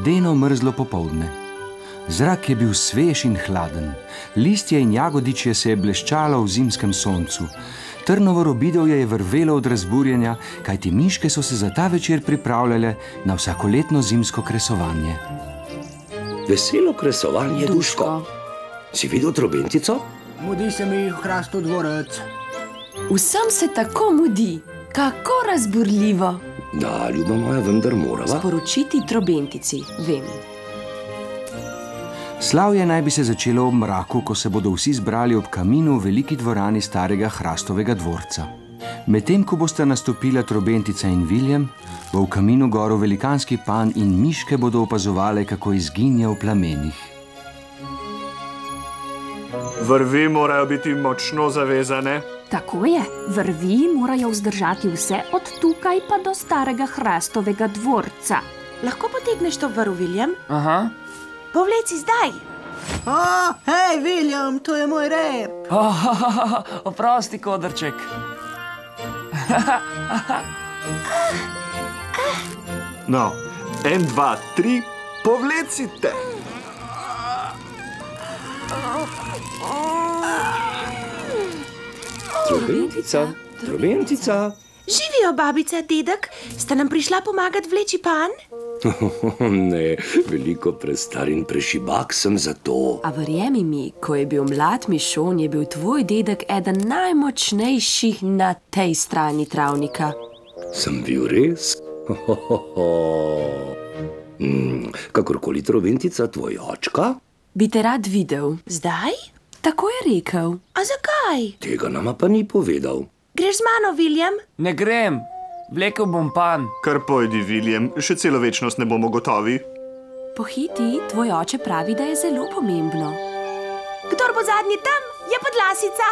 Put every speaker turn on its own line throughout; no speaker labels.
Ledeno mrzlo popovdne. Zrak je bil svež in hladen, listje in jagodičje se je bleščalo v zimskem soncu. Trnovo robidovje je vrvelo od razburjenja, kajti miške so se za ta večer pripravljale na vsakoletno zimsko kresovanje.
Veselo kresovanje, duško. Si videl trobentico?
Mudi se mi hrasto dvorec.
Vsem se tako mudi, kako razburljivo.
Da, ljuba moja, vendar morava.
Sporočiti trobentici, vem.
Slavje naj bi se začelo ob mraku, ko se bodo vsi zbrali ob kaminu v veliki dvorani starega hrastovega dvorca. Medtem ko bosta nastopila trobentica in Viljem, bo v kaminu goro velikanski pan in miške bodo opazovali, kako izginja v plamenih.
Vrvi morajo biti močno zavezane.
Tako je, vrvi morajo vzdržati vse od tukaj pa do starega hrastovega dvorca.
Lahko potegneš to vrv, William?
Aha.
Povleci zdaj.
O, hej, William, to je moj rep.
Oh, oprosti, kodrček.
No, en, dva, tri, povlecite.
Trobentica, trobentica.
Živijo, babica, dedek, sta nam prišla pomagati vleči pan?
ne, veliko prestar in prešibak sem za to.
A verjemi mi, ko je bil mlad Mišon, je bil tvoj dedek eden najmočnejših na tej strani travnika.
Sem bil res? mm, kakorkoli trobentica, tvoj očka?
Bi te rad videl?
Zdaj?
Tako je rekel.
A zakaj?
Tega nama pa ni povedal.
Greš z mano, William?
Ne grem, vlekel bom pan.
Kar pojdi, Viljem, še celo večnost ne bomo gotovi.
Pohiti, tvoj oče pravi, da je zelo pomembno.
Kdor bo zadnji tam, je podlasica.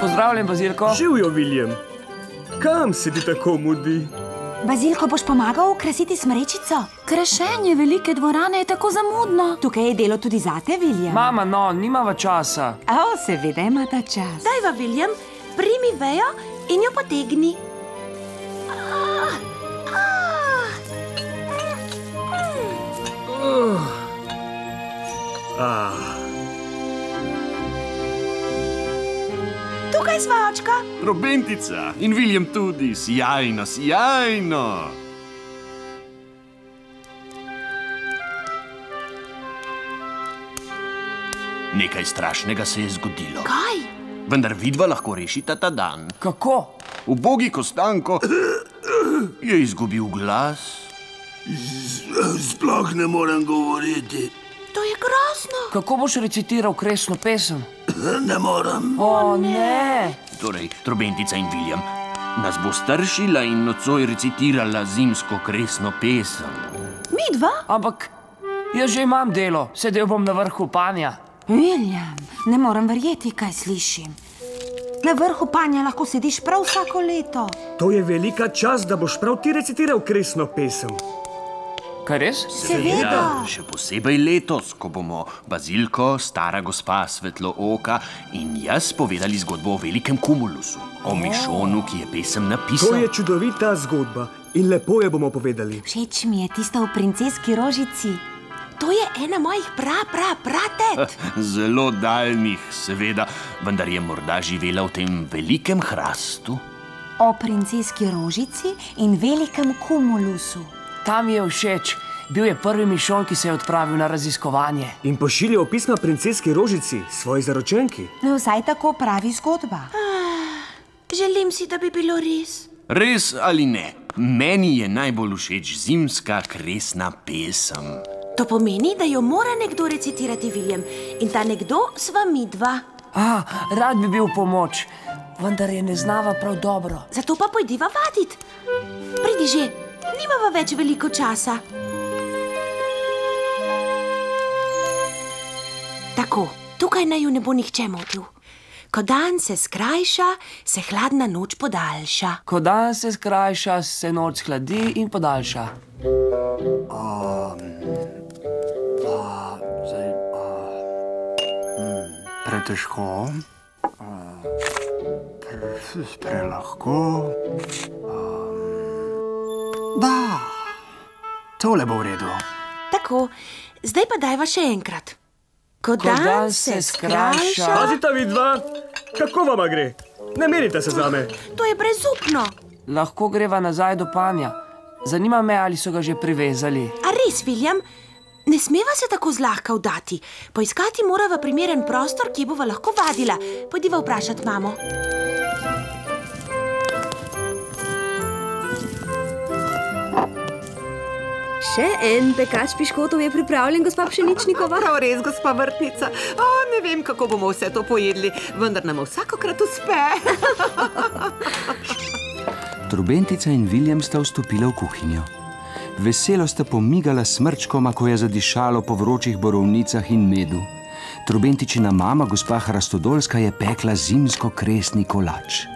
Pozdravljen, Bazilko.
Živijo, William. Kam se ti tako mudi?
Bazilko, boš pomagal okrasiti smrečico?
Krešenje velike dvorane je tako zamudno.
Tukaj je delo tudi zate, William.
Mama, no, nimava časa.
O, seveda ima ta čas.
Daj va, William, primi vejo in jo potegni.
Ah,
Tukaj sva očka.
Robentica in William tudi, sjajno, sjajno. Nekaj strašnega se je zgodilo.
Kaj?
Vendar vidva lahko rešita ta dan.
Kako?
Ubogi Kostanko je izgubil glas.
Sploh ne morem govoriti.
To je grozno.
Kako boš recitiral kresno pesem?
Ne morem.
O, ne.
Torej, Trobentica in William nas bo stršila in nocoj recitirala zimsko kresno pesem.
Mi dva?
Ampak jaz že imam delo, sedel bom na vrhu panja.
William, ne morem verjeti, kaj slišim. Na vrhu panja lahko sediš prav vsako leto.
to je velika čast, da boš prav ti recitiral kresno pesem.
Kaj res?
Seveda.
Še posebej letos, ko bomo Bazilko, stara gospa Svetlo oka in jaz povedali zgodbo o velikem kumulusu, o Mišonu, ki je pesem
To
napisal.
je čudovita zgodba in lepo jo bomo povedali.
Všeč mi je tista o princeski rožici.
To je ena mojih pra, pra, pratet.
Zelo daljnih, seveda, vendar je morda živela v tem velikem hrastu.
O princeski rožici in velikem kumulusu.
Tam je všeč. Bil je prvi mišon, ki se je odpravil na raziskovanje.
In pošiljal pisma princeski rožici, svoji zaročenki.
No, vsaj tako pravi zgodba.
Želim si, da bi bilo res.
Res ali ne? Meni je najbolj všeč zimska kresna pesem.
To pomeni, da jo mora nekdo recitirati, William. In ta nekdo sva mi dva.
A, rad bi bil pomoč, vendar je ne znava prav dobro.
Zato pa pojdiva vadit. Pridi že, nimava več veliko časa. Tako, tukaj naj ju ne bo nihče motil. Ko dan se skrajša, se hladna noč podaljša.
Ko dan se skrajša, se noč shladi in podaljša.
Um, a, zdaj, a, hmm, pretežko. A,
Prelahko. Um, da, tole bo v redu.
Tako, zdaj pa dajva še enkrat. Ko,
Ko dan se skrajša-
Pazite, vidva, kako vama gre? Ne menite se za me.
To je brezupno.
Lahko greva nazaj do panja. Zanima me, ali so ga že privezali.
A res, William? Ne smeva se tako zlahka vdati. Poiskati morava primeren prostor, kje bova lahko vadila. Pojdiva vprašati mamo.
Še en pekač piškotov je pripravljen, gospa Pšeničnikova.
Prav res, gospa vrtnica. O, ne vem, kako bomo vse to pojedli, vendar nam vsakokrat uspe.
Trubentica in William sta vstopila v kuhinjo. Veselo sta pomigala smrčkoma, ko je zadišalo po vročih borovnicah in medu. Trubentičina mama, gospa Hrastodolska, je pekla zimsko kresni kolač.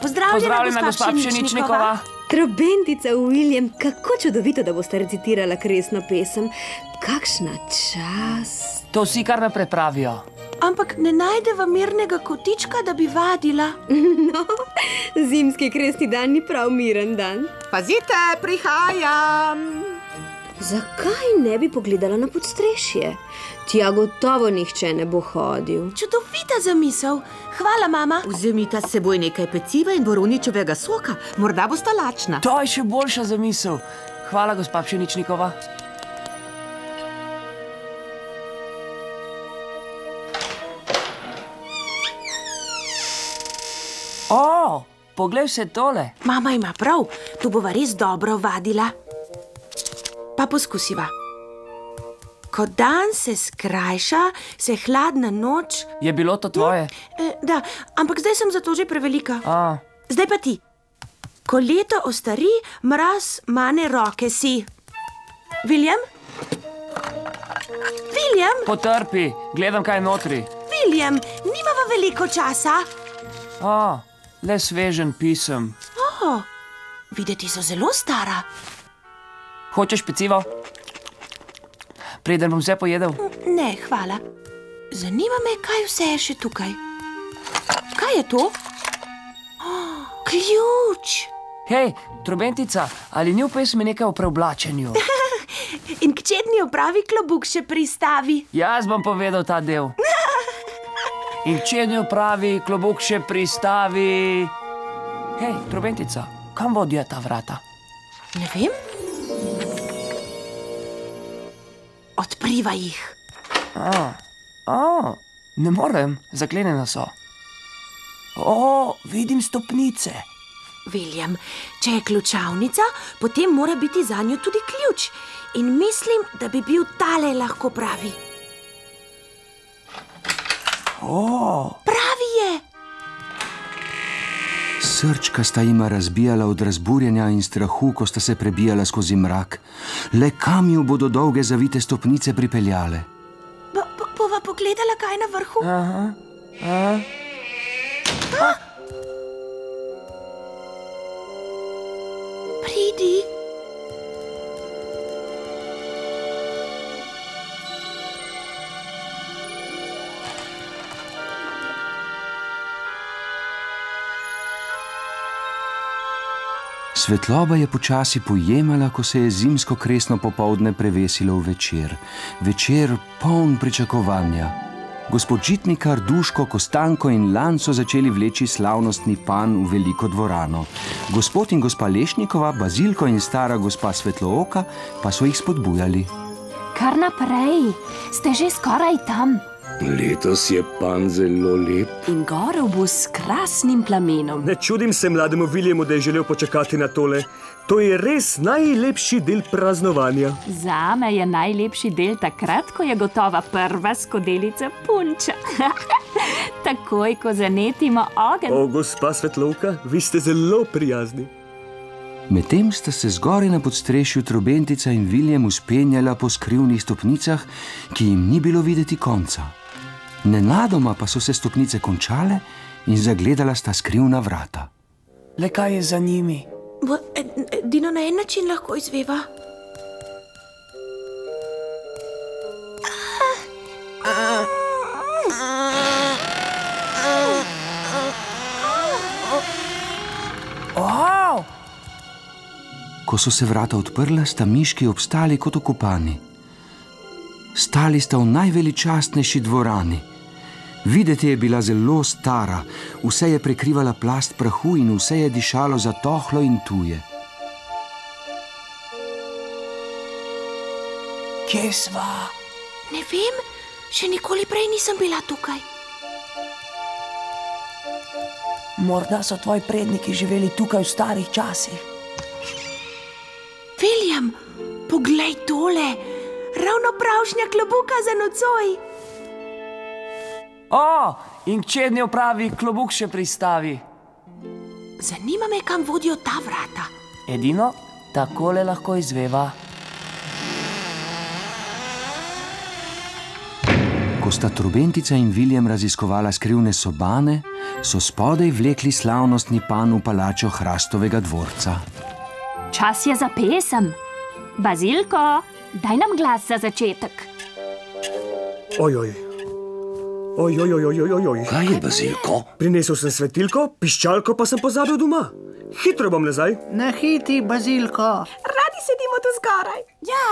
Pozdravljena, gospa Pšeničnikova.
Trobentica, William, kako čudovito, da boste recitirala kresno pesem. Kakšna čast.
To vsi kar naprej pravijo.
Ampak ne najdeva mirnega kotička, da bi vadila.
No, zimski kresni dan ni prav miren dan.
Pazite, prihajam.
Zakaj ne bi pogledala na podstrešje? Tja gotovo nihče ne bo hodil.
Čudovita zamisel. Hvala, mama.
Vzemite s seboj nekaj peciva in borovničevega soka, morda bosta lačna.
To je še boljša zamisel. Hvala, gospa Pšeničnikova. O, poglej se tole.
Mama ima prav, tu bova res dobro vadila. Pa poskusiva. Ko dan se skrajša, se hladna noč.
Je bilo to tvoje?
E, da, ampak zdaj sem za to že prevelika.
A,
Zdaj pa ti. Ko leto ostari, mraz mane roke si. William? William,
potrpi, gledam kaj je notri.
William, nimava veliko časa.
A, le svežen pisem.
Oh, videti so zelo stara.
Hočeš pecivo? Preden bom vse pojedel.
Ne, hvala. Zanima me, kaj vse je še tukaj. Kaj je to? Oh, ključ.
Hej, trobentica, ali ni v pesmi nekaj o preoblačenju?
In k čedni opravi klobuk še pristavi.
Jaz bom povedal ta del. In če ne opravi, klobuk še pristavi. Hej, trobentica, kam vodijo ta vrata?
Ne vem. Odpriva jih.
A, a, ne morem, zaklenjena so. O, vidim stopnice.
William, če je ključavnica, potem mora biti za njo tudi ključ. In mislim, da bi bil tale lahko pravi.
O,
Pravi.
Srčka sta jima razbijala od razburjenja in strahu, ko sta se prebijala skozi mrak. Le kam ju bodo dolge zavite stopnice pripeljale?
Bo, bo, bova pogledala, kaj je na vrhu.
aha, a,
Svetloba je počasi pojemala, ko se je zimsko kresno popovdne prevesilo v večer. Večer poln pričakovanja. Gospod Žitnikar, Duško, Kostanko in Lan so začeli vleči slavnostni pan v veliko dvorano. Gospod in gospa Lešnikova, Bazilko in stara gospa Svetlooka pa so jih spodbujali.
Kar naprej, ste že skoraj tam.
Letos je pan zelo lep.
In gorel bo s krasnim plamenom.
Ne čudim se mlademu Viljemu, da je želel počakati na tole. To je res najlepši del praznovanja.
Zame je najlepši del takrat, ko je gotova prva skodelica punča. Takoj, ko zanetimo ogenj.
O, gospa Svetlovka, vi ste zelo prijazni.
Medtem sta se zgoraj na podstrešju Trobentica in Viljem uspenjala po skrivnih stopnicah, ki jim ni bilo videti konca. Nenadoma pa so se stopnice končale in zagledala sta skrivna vrata.
le kaj je za njimi?
Bo, e, Dino na en način lahko izveva.
Wow!
Ko so se vrata odprla, sta miški obstali kot okupani. Stali sta v najveličastnejši dvorani. Videti je bila zelo stara, vse je prekrivala plast prahu in vse je dišalo zatohlo in tuje.
Kje sva?
Ne vem, še nikoli prej nisem bila tukaj.
Morda so tvoji predniki živeli tukaj v starih časih.
William, poglej tole, ravno pravšnja klobuka za nocoj.
O, in k čedni opravi klobuk še pristavi.
Zanima me, kam vodijo ta vrata.
Edino takole lahko izveva.
Ko sta Trubentica in William raziskovala skrivne sobane, so spodaj vlekli slavnostni pan v palačo Hrastovega dvorca.
Čas je za pesem. Bazilko, daj nam glas za začetek.
Ojoj. Ojoj, ojoj, ojoj, ojoj.
Kaj je, Bazilko?
Prinesel sem svetilko, piščalko pa sem pozabil doma. Hitro bom nazaj.
Ne hiti, Bazilko.
Radi sedimo tu zgoraj.
Ja,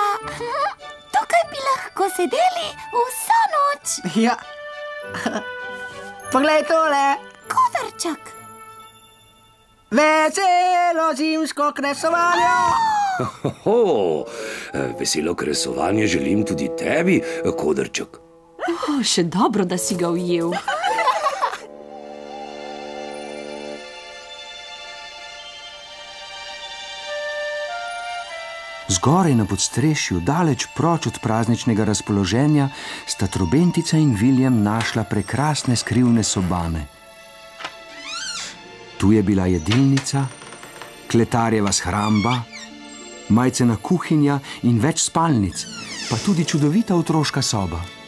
tukaj bi lahko sedeli vso noč.
Ja. Poglej tole.
Koverček.
Veselo zimsko kresovanje.
Oho, veselo kresovanje želim tudi tebi, kodrček.
Oh, še dobro, da si ga ujel.
Zgoraj na podstrešju, daleč proč od prazničnega razpoloženja, sta Trubentica in William našla prekrasne skrivne sobane. Tu je bila jedilnica, kletarjeva shramba, majcena kuhinja in več spalnic, pa tudi čudovita otroška soba.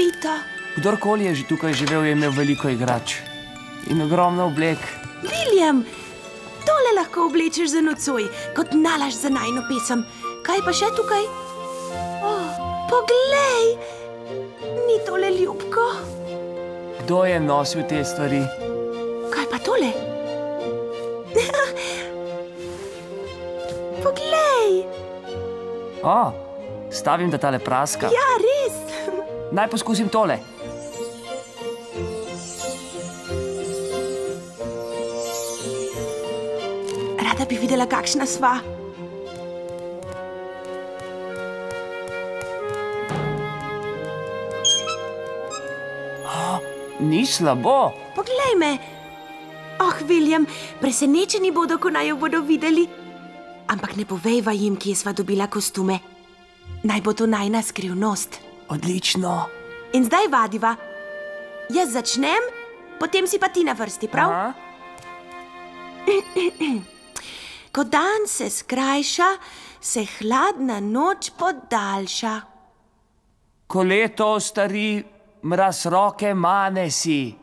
Prečudovito.
Kdorkoli je že tukaj živel, je imel veliko igrač in ogromno oblek.
William, tole lahko oblečeš za nocoj, kot nalaž za najno pesem. Kaj pa še tukaj? Oh, poglej, ni tole ljubko.
Kdo je nosil te stvari?
Kaj pa tole? poglej,
O, stavim, da tale praska.
ja, res.
Naj poskusim tole.
Rada bi videla, kakšna sva.
Ni slabo.
Poglej me. Oh, William, presenečeni bodo, ko naj jo bodo videli. Ampak ne povejva jim, kje sva dobila kostume. Naj bo to najna skrivnost.
Odlično.
In zdaj vadiva. Jaz začnem, potem si pa ti na vrsti, prav?
Aha.
Ko dan se skrajša, se hladna noč podaljša.
Ko leto stari, mraz roke mane si.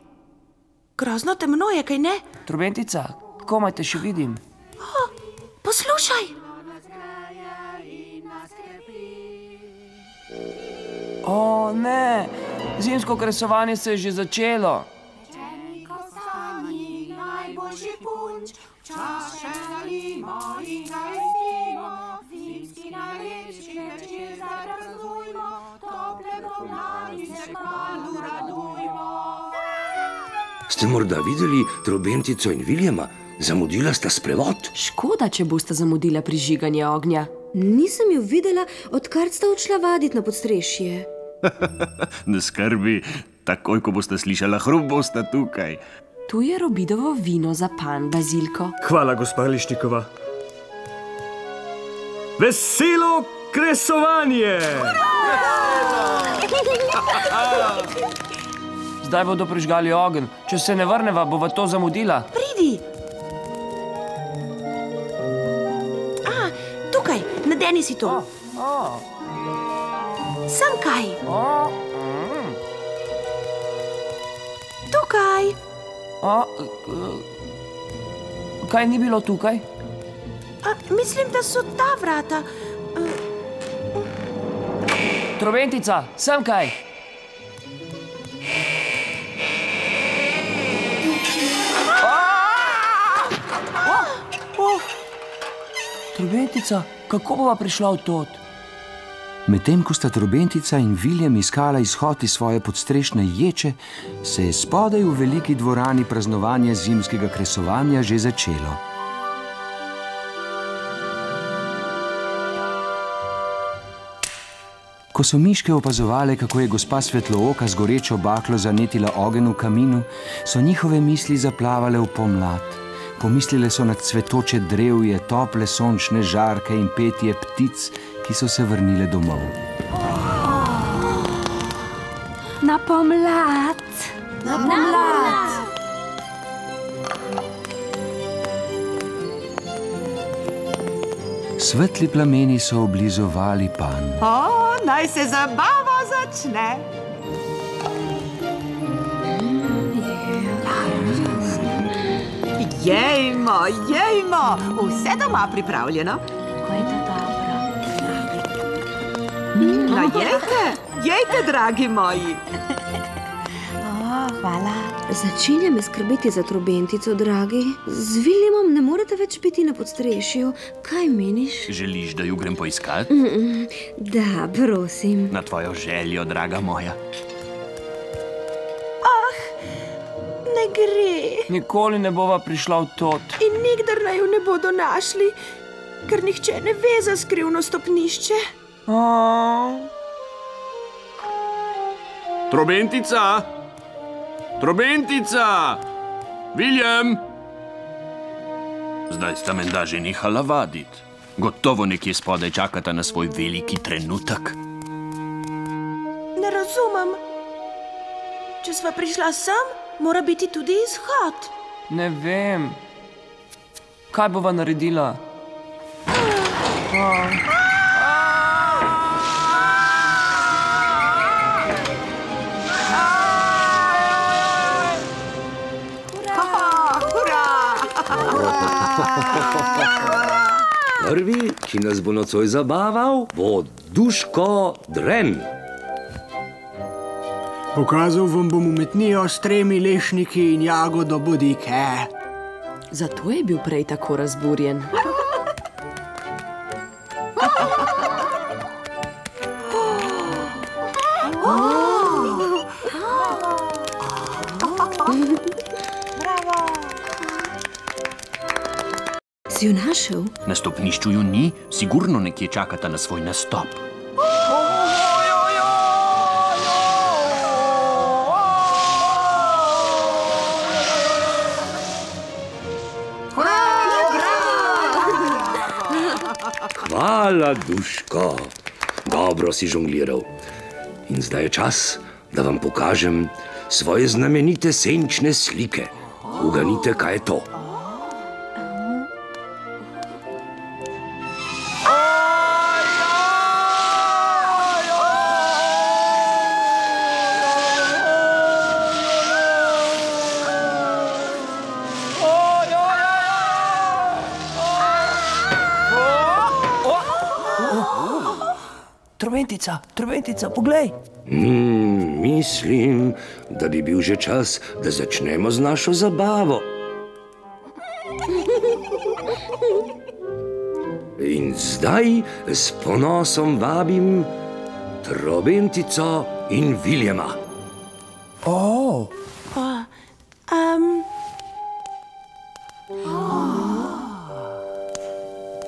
Grozno temno je, kaj ne?
Trubentica, komaj te še vidim.
Oh, poslušaj.
O ne, zimsko kresovanje se je že začelo.
Ste morda videli Trobentico in Viljama? Zamudila sta sprevod.
Škoda, če boste zamudila prižiganje ognja.
Nisem jo videla, odkar sta odšla vaditi na podstrešje.
ne skrbi, takoj ko boste slišali hrup, boste tukaj.
Tu je robidovo vino za pan Bazilko.
Hvala, gospa Lišnikova. Veselo kresovanje!
Zdaj bodo prižgali ogenj. Če se ne vrneva, bova to zamudila.
Pridi. A, tukaj, nadeni si to.
Oh.
Sam kaj?
Mm.
Tukaj.
O, kaj ni bilo tukaj?
A, mislim, da so ta vrata.
Trobentica, sem kaj. Trobentica, kako bova prišla v tot?
Medtem ko sta trobentica in Viljem iskala izhod iz svoje podstrešne ječe, se je spodaj v veliki dvorani praznovanje zimskega kresovanja že začelo. Ko so miške opazovale, kako je gospa svetlooka z gorečo baklo zanetila ogenj v kaminu, so njihove misli zaplavale v pomlad. Pomislile so na cvetoče drevje, tople sončne žarke in petje ptic, ki so se vrnile domov.
Na pomlad.
Na pomlad.
Svetli plameni so oblizovali pan.
O, naj se zabava začne. Jejmo, jejmo, vse doma pripravljeno.
Kako je to?
No, jejte, jejte, dragi moji.
O, hvala. Začenja me skrbeti za trobentico, dragi. Z Viljemom ne morete več biti na podstrešju. Kaj meniš?
Želiš, da ju grem poiskat?
Mm -mm. Da, prosim.
Na tvojo željo, draga moja.
Ne gre.
Nikoli ne bova prišla v tot.
In nikdar naj jo ne bodo našli, ker nihče ne ve za skrivno stopnišče.
Trobentica! Trobentica! Viljem!
Zdaj sta menda že nehala vaditi. Gotovo nekje spodaj čakata na svoj veliki trenutek.
Ne razumem. Če sva prišla sem, mora biti tudi izhod.
Ne vem. Kaj bova naredila?
Prvi, ki nas bo nocoj zabaval, bo Duško Dren.
Pokazal vam bom umetnijo s tremi lešniki in jagodo bodike.
Zato je bil prej tako razburjen.
Si jo našel?
Na stopnišču ju ni, sigurno nekje čakata na svoj nastop.
Hvala, Duško. Dobro si žongliral. In zdaj je čas, da vam pokažem svoje znamenite senčne slike. Uganite, kaj je to.
Trobentica, trobentica, poglej.
Mm, mislim, da bi bil že čas, da začnemo z našo zabavo. In zdaj s ponosom vabim Trobentico in Viljema.
Oh.
Um.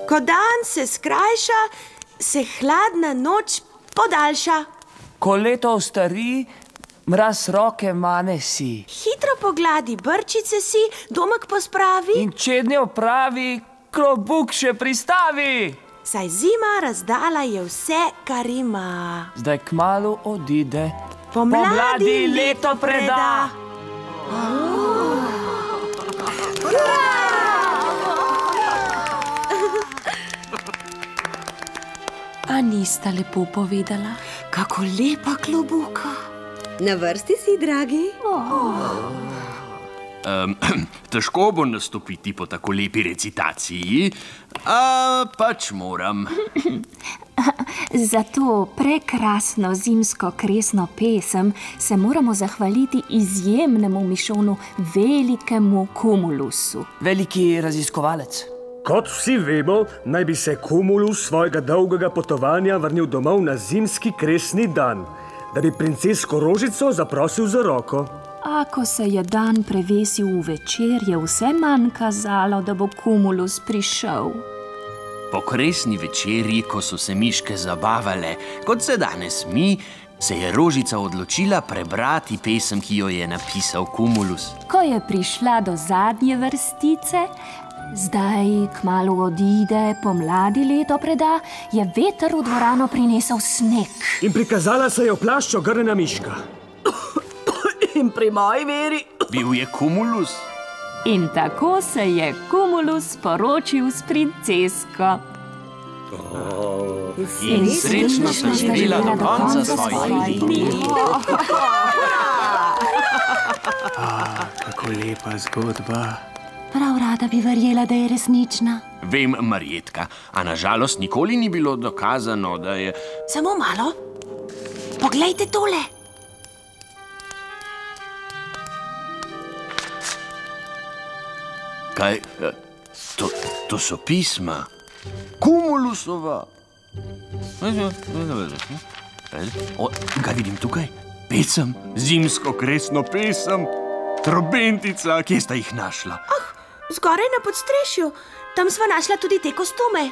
Ko dan se skrajša, se hladna noč podaljša.
Ko leto ostari, mraz roke mane si.
Hitro pogladi brčice si, domek pospravi.
In čedni opravi, klobuk še pristavi.
Saj zima razdala je vse, kar ima.
Zdaj kmalo odide.
Pomladi,
Pomladi leto preda.
A nista lepo povedala?
Kako lepa klobuka.
Na vrsti si, dragi.
Um, težko bo nastopiti po tako lepi recitaciji, a pač moram.
Za to prekrasno zimsko kresno pesem se moramo zahvaliti izjemnemu mišonu, velikemu kumulusu.
Veliki raziskovalec.
Kot vsi vemo, naj bi se Kumulus svojega dolgega potovanja vrnil domov na zimski kresni dan, da bi princesko rožico zaprosil za roko.
A ko se je dan prevesil v večer, je vse manj kazalo, da bo kumulus prišel.
Po kresni večerji, ko so se miške zabavale, kot se danes mi, se je rožica odločila prebrati pesem, ki jo je napisal Kumulus.
Ko je prišla do zadnje vrstice, zdaj kmalo odide, pomladi leto preda, je veter v dvorano prinesel sneg.
In prikazala se je v plašču grnena miška.
In pri moji veri.
Bil je Kumulus.
In tako se je kumulus poročil s princesko.
In srečno sta živela do konca svojih dni.
A, kako lepa zgodba.
Prav rada bi verjela, da je resnična.
Vem, Marjetka, a nažalost nikoli ni bilo dokazano, da je.
Samo malo. Poglejte tole.
Kaj? eh, To, to so pisma. Kumulusova. O, kaj vidim tukaj? Pesem, zimsko kresno pesem, trobentica, kje sta jih našla?
Zgoraj na podstrešju. Tam sva našla tudi te kostume.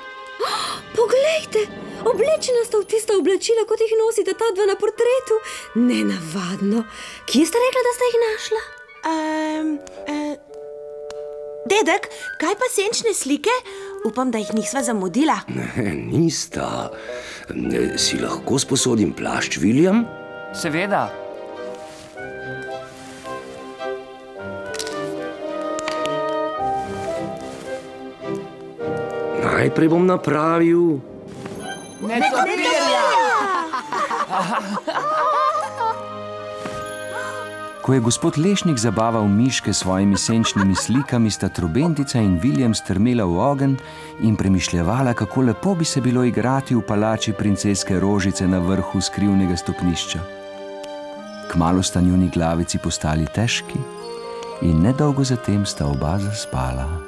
Poglejte, oblečena sta v tista oblačila, kot jih nosita ta dva na portretu. Nenavadno. Kje ste rekla, da ste jih našla?
Um, uh, dedek, kaj pa senčne slike? Upam, da jih nisva zamudila.
Nista. Si lahko sposodim plašč, William?
Seveda.
Najprej bom napravil.
Ko je gospod Lešnik zabaval miške s svojimi senčnimi slikami, sta Trobentica in William strmela v ogenj in premišljevala, kako lepo bi se bilo igrati v palači princeske rožice na vrhu skrivnega stopnišča. Kmalo sta njuni glavici postali težki in nedolgo zatem sta oba zaspala.